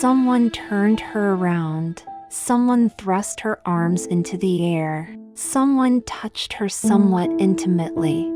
Someone turned her around. Someone thrust her arms into the air. Someone touched her somewhat intimately.